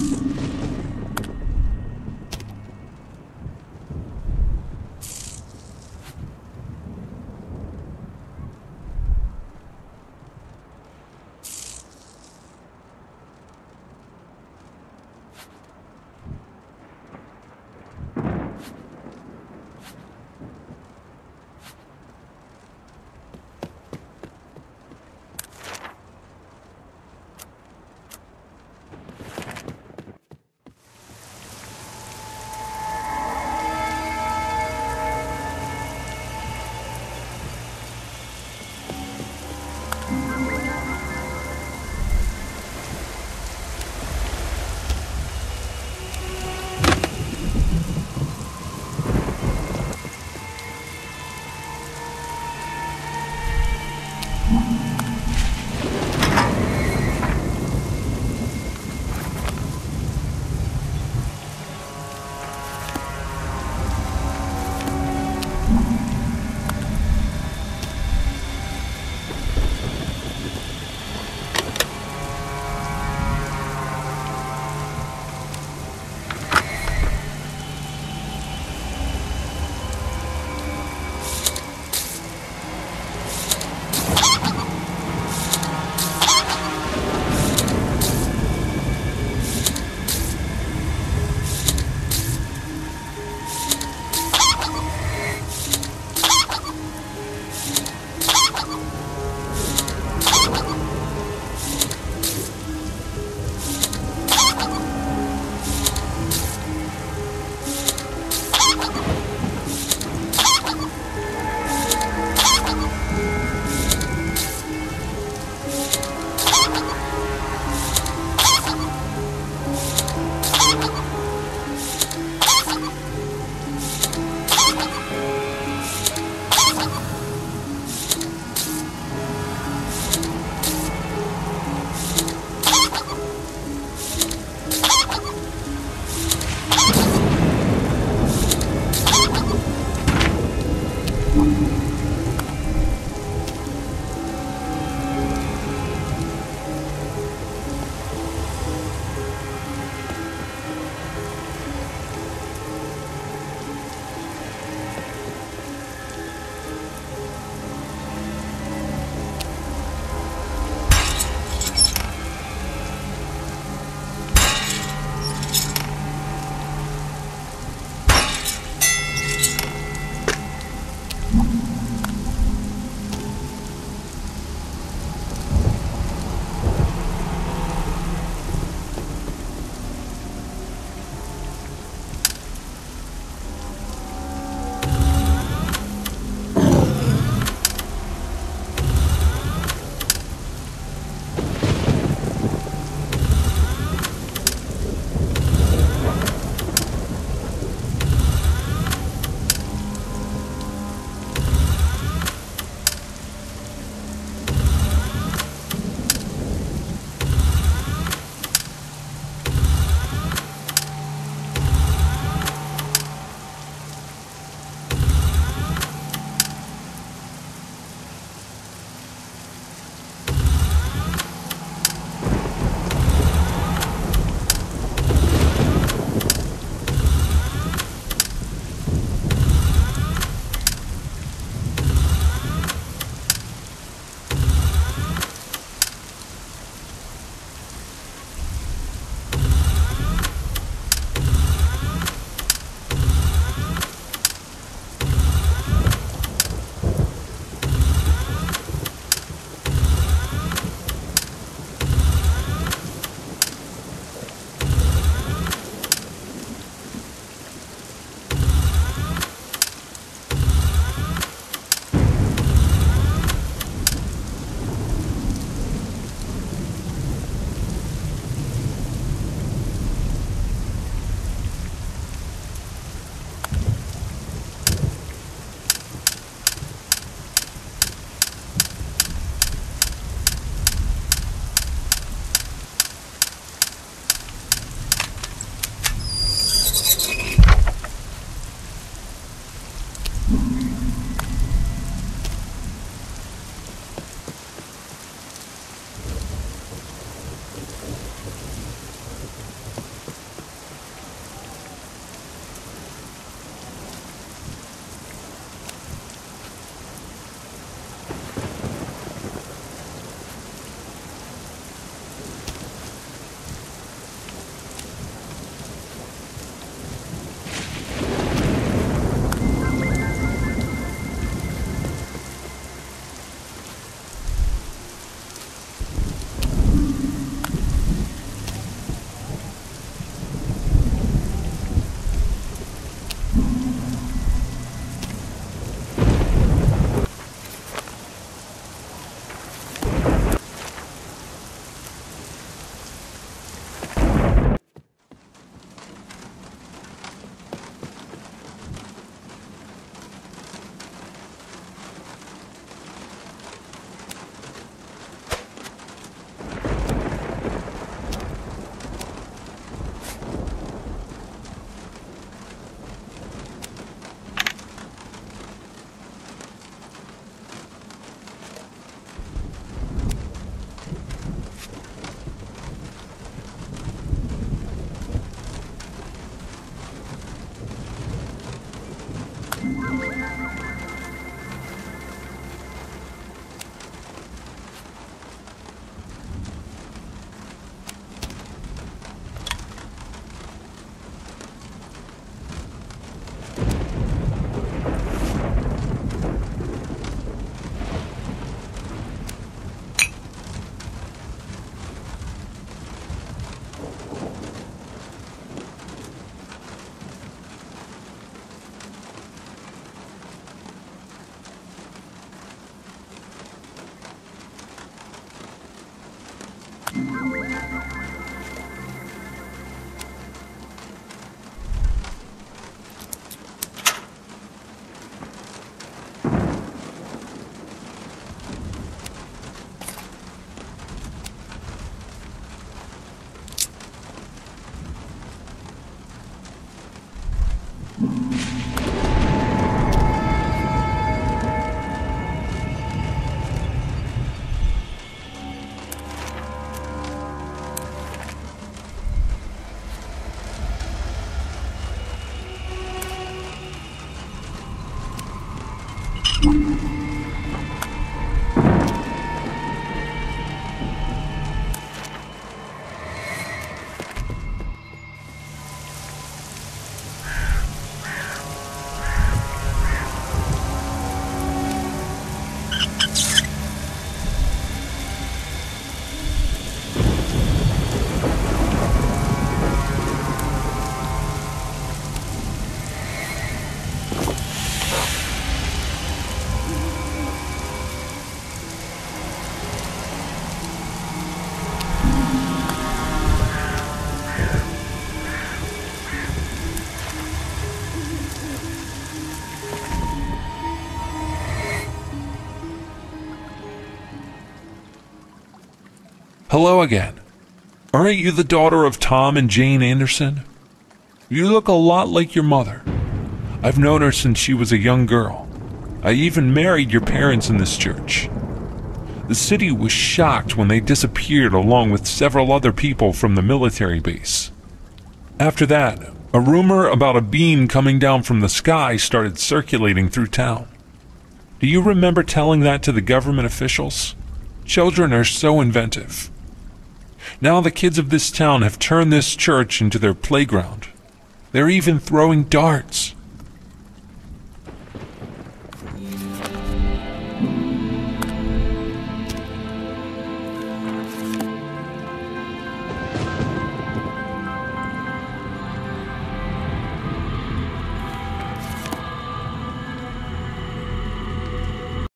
you Hello again. Aren't you the daughter of Tom and Jane Anderson? You look a lot like your mother. I've known her since she was a young girl. I even married your parents in this church. The city was shocked when they disappeared along with several other people from the military base. After that, a rumor about a beam coming down from the sky started circulating through town. Do you remember telling that to the government officials? Children are so inventive. Now the kids of this town have turned this church into their playground. They're even throwing darts.